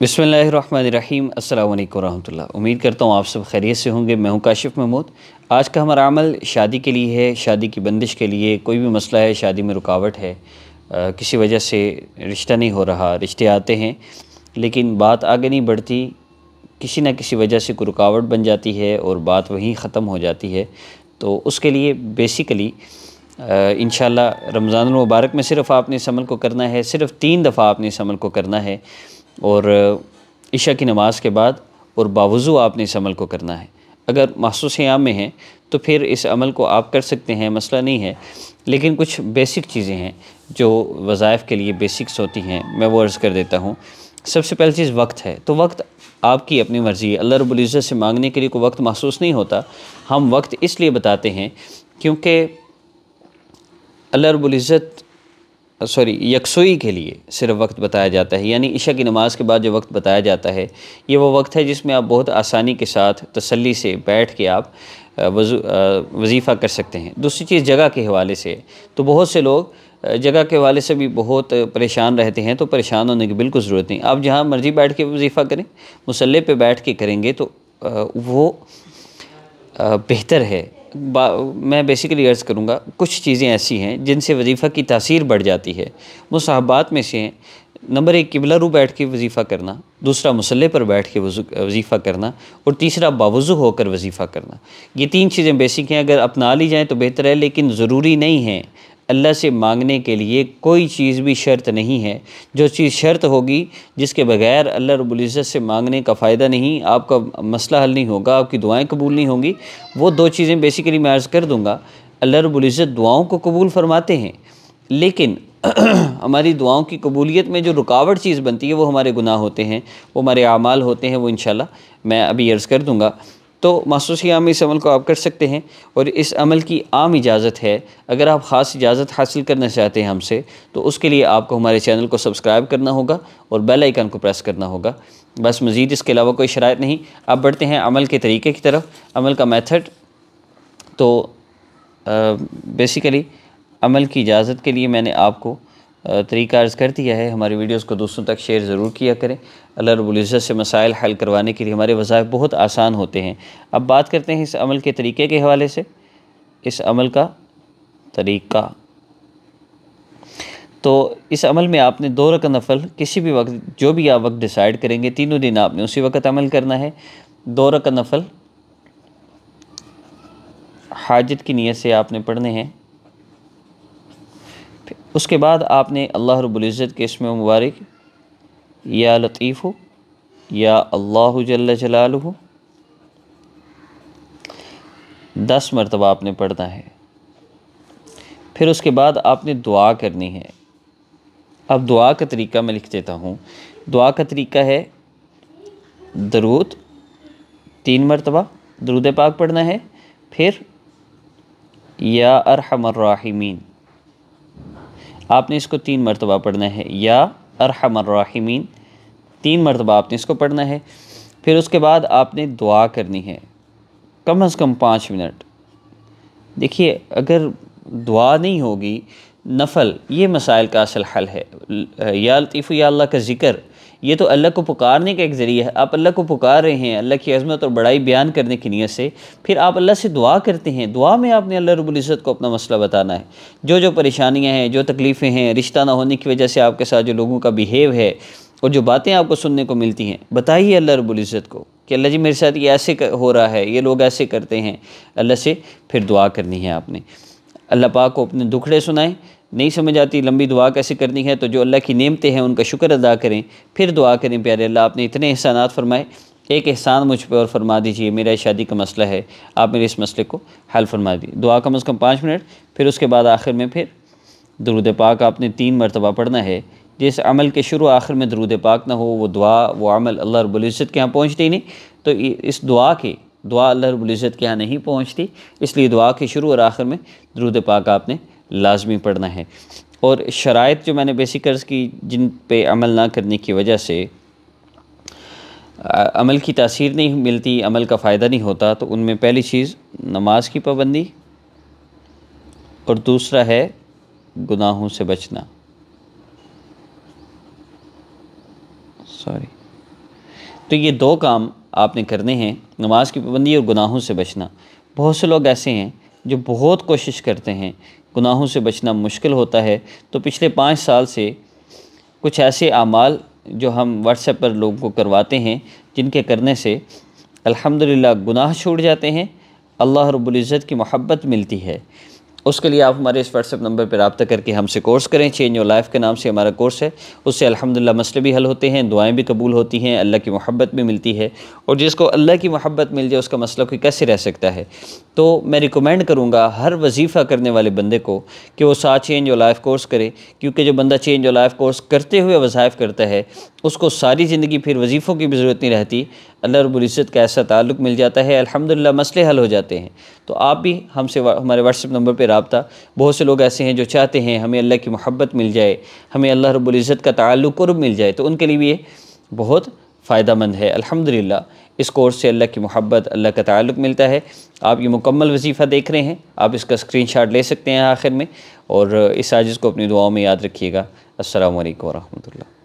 बिसमीम अल्लाम वरहमल उम्मीद करता हूँ आप सब खैरियत से होंगे। मैं हूँ काशिफ महमूद। आज का हमारा अमल शादी के लिए है शादी की बंदिश के लिए। कोई भी मसला है शादी में रुकावट है आ, किसी वजह से रिश्ता नहीं हो रहा रिश्ते आते हैं लेकिन बात आगे नहीं बढ़ती। किसी न किसी वजह से कोई रुकावट बन जाती है और बात वहीं ख़त्म हो जाती है। तो उसके लिए बेसिकली इन रमज़ान मुबारक में सिर्फ़ आपने इस अमल को करना है सिर्फ़ तीन दफ़ा आपने इस अमल को करना है। और इशा की नमाज़ के बाद और बावजू आपने इस अमल को करना है। अगर महसूस आम में हैं तो फिर इस अमल को आप कर सकते हैं, मसला नहीं है। लेकिन कुछ बेसिक चीज़ें हैं, जो वज़ाइफ के लिए बेसिक्स होती हैं, मैं वो अर्ज़ कर देता हूँ। सबसे पहली चीज़ वक्त है तो वक्त आपकी अपनी मर्ज़ी है। अल्लाह रबुल्ज़त से मांगने के लिए कोई वक्त महसूस नहीं होता। हम वक्त इसलिए बताते हैं, क्योंकि अल्लाह रबुल्ज़त सॉरी यकसोई के लिए सिर्फ़ वक्त बताया जाता है, यानी ईशा की नमाज़ के बाद जो वक्त बताया जाता है, ये वो वक्त है जिसमें आप बहुत आसानी के साथ तसल्ली से बैठ के आप वजीफ़ा कर सकते हैं। दूसरी चीज़ जगह के हवाले से तो बहुत से लोग जगह के हवाले से भी बहुत परेशान रहते हैं तो परेशान होने की बिल्कुल ज़रूरत नहीं। आप जहाँ मर्ज़ी बैठ के वजीफ़ा करें, मुसल्ले पे बैठ के करेंगे तो वो बेहतर है। मैं बेसिकली अर्ज़ करूँगा, कुछ चीज़ें ऐसी हैं जिनसे वजीफ़ा की तासीर बढ़ जाती है। मुसाहबात में से हैं नंबर एक, किबला रू बैठ के वजीफ़ा करना, दूसरा मसल्ले पर बैठ के वजीफ़ा करना, और तीसरा बावजू होकर वजीफ़ा करना। ये तीन चीज़ें बेसिक हैं, अगर अपना ली जाएँ तो बेहतर है, लेकिन ज़रूरी नहीं है अल्लाह से मांगने के लिए कोई चीज़ भी शर्त नहीं है। जो चीज़ शर्त होगी, जिसके बगैर अल्लाह रबुल्ज़त से मांगने का फ़ायदा नहीं, आपका मसला हल नहीं होगा, आपकी दुआएँ कबूल नहीं होंगी, वो दो चीज़ें बेसिकली मैं अर्ज़ कर दूँगा। अल्लाह रबुल्ज़त दुआओं को कबूल फरमाते हैं, लेकिन हमारी दुआओं की कबूलियत में जो रुकावट चीज़ बनती है, वो हमारे गुनाह होते हैं, वो हमारे अमाल होते हैं, वो इन मैं अभी अर्ज़ कर दूँगा। तो महसूस आम इस अमल को आप कर सकते हैं और इस अमल की आम इजाज़त है। अगर आप ख़ास इजाज़त हासिल करना चाहते हैं हमसे तो उसके लिए आपको हमारे चैनल को सब्सक्राइब करना होगा और बेल आइकन को प्रेस करना होगा। बस मज़ीद इसके अलावा कोई शराइ नहीं। आप बढ़ते हैं अमल के तरीके की तरफ़। अमल का मेथड तो बेसिकली अमल की इजाज़त के लिए मैंने आपको तरीका अर्ज़ कर दिया है। हमारी वीडियोस को दोस्तों तक शेयर ज़रूर किया करें। अल्लाह रबुल्ज़त से मसाइल हल करवाने के लिए हमारे वज़ाइफ बहुत आसान होते हैं। अब बात करते हैं इस अमल के तरीके के हवाले से। इस अमल का तरीका। तो इस अमल में आपने दो रक नफल, किसी भी वक्त जो भी आप वक्त डिसाइड करेंगे, तीनों दिन आपने उसी वक्त अमल करना है। दो रक नफल, हाजत की नीयत से आपने पढ़ने हैं। उसके बाद आपने अल्लाह रब्ज़त के इसमें मुबारक, या लतीफ़ हो या अल्लाह जल्ल जलाल हो दस मरतबा आपने पढ़ना है। फिर उसके बाद आपने दुआ करनी है। अब दुआ का तरीका मैं लिख देता हूँ। दुआ का तरीका है, दरूद, तीन मरतबा, दरूद पाक पढ़ना है। फिर, या अरहमर्राहिमीन आपने इसको तीन मरतबा पढ़ना है, या अरहमर्राहिमीन तीन मरतबा आपने इसको पढ़ना है, फिर उसके बाद आपने दुआ करनी है, कम अज़ कम पाँच मिनट। देखिए, अगर दुआ नहीं होगी नफल, ये मसाइल का असल हल है। या लतीफ़, या अल्लाह का ज़िक्र। ये तो अल्लाह को पुकारने का एक ज़रिया है। आप अल्लाह को पुकार रहे हैं, अल्लाह की अजमत और बड़ाई बयान करने की नीयत से, फिर आप अल्लाह से दुआ करते हैं। दुआ में आपने अल्लाह रबुल्ज़त को अपना मसला बताना है। जो जो परेशानियाँ हैं, जो तकलीफ़ें हैं, रिश्ता ना होने की वजह से आपके साथ जो लोगों का बिहेव है, और जो बातें आपको सुनने को मिलती हैं, बताइए अल्लाह रबुल्ज़त को कि अल्लाह जी, मेरे साथ ये ऐसे हो रहा है, ये लोग ऐसे करते हैं। अल्लाह से फिर दुआ करनी है आपने। अल्लाह पाक को अपने दुखड़े सुनाएँ नहीं समझ आती, लंबी दुआ कैसे करनी है? तो जो अल्लाह की नेमतें हैं, उनका शुक्र अदा करें। फिर दुआ करें, प्यारे अल्लाह, आपने इतने एहसानात फरमाए। एक एहसान मुझ पर और फरमा दीजिए, मेरा शादी का मसला है। आप मेरे इस मसले को हल फरमा दी दुआ कम अज़ कम पाँच मिनट, फिर उसके बाद आखिर में फिर दरुद पाक आपने तीन मरतबा पढ़ना है। जिस अमल के शुरू आखिर में दरुद पाक ना हो, वो दुआ, वो अमल अल्लाह रबुल्ज़त के यहाँ पहुँचती नहीं। तो इस दुआ के, दुआ अल्लाह रबुल्ज़त के यहाँ नहीं पहुँचती। इसलिए दुआ के शुरू और आखिर में दरुद पाक आपने लाजमी पढ़ना है। और शराइ जो मैंने बेसिक अर्ज़ की, जिन पे अमल ना करने की वजह से अमल की तासीर नहीं मिलती, अमल का फ़ायदा नहीं होता तो उनमें पहली चीज़ नमाज़ की पाबंदी और दूसरा है गुनाहों से बचना। सॉरी तो ये दो काम आपने करने हैं, नमाज़ की पाबंदी और गुनाहों से बचना। बहुत से लोग ऐसे हैं जो बहुत कोशिश करते हैं, गुनाहों से बचना मुश्किल होता है तो पिछले पाँच साल से कुछ ऐसे अमाल जो हम व्हाट्सएप पर लोगों को करवाते हैं, जिनके करने से अल्हम्दुलिल्लाह गुनाह छूट जाते हैं, अल्लाह रब्बुल इज़्ज़त की मोहब्बत मिलती है। उसके लिए आप हमारे इस व्हाट्सएप नंबर पर रबता करके हमसे कोर्स करें। चेंज योर लाइफ के नाम से हमारा कोर्स है। उससे अल्हम्दुलिल्लाह मसले भी हल होते हैं, दुआएँ भी कबूल होती हैं, अल्लाह की मोहब्बत भी मिलती है। और जिसको अल्लाह की मोहब्बत मिल जाए, उसका मसला कोई कैसे रह सकता है? तो मैं रिकमेंड करूँगा हर वजीफ़ा करने वाले बंदे को कि वो साथ चेंज योर लाइफ कोर्स करे। क्योंकि जो बंदा चेंज योर लाइफ कोर्स करते हुए वज़ाइफ करता है, उसको सारी ज़िंदगी फिर वजीफ़ों की भी ज़रूरत नहीं रहती। अल्लाह रबुल्ज़त का ऐसा ताल्लुक़ मिल जाता है, अल्हम्दुलिल्लाह मसले हल हो जाते हैं। तो आप भी हमसे हमारे व्हाट्सएप नंबर पर रबता। बहुत से लोग ऐसे हैं जो चाहते हैं हमें अल्लाह की मोहब्बत मिल जाए, हमें अल्लाह रबुल्ज़त का ताल्लुक़ मिल जाए तो उनके लिए भी ये बहुत फ़ायदा मंद है। अल्हम्दुलिल्लाह, इस कोर्स से अल्लाह की मोहब्बत, अल्लाह का ताल्लुक़ मिलता है। आप ये मुकम्मल वजीफ़ा देख रहे हैं, आप इसका स्क्रीन ले सकते हैं आखिर में, और इस साजिश को अपनी दुआओं में याद रखिएगा। असल वरहमल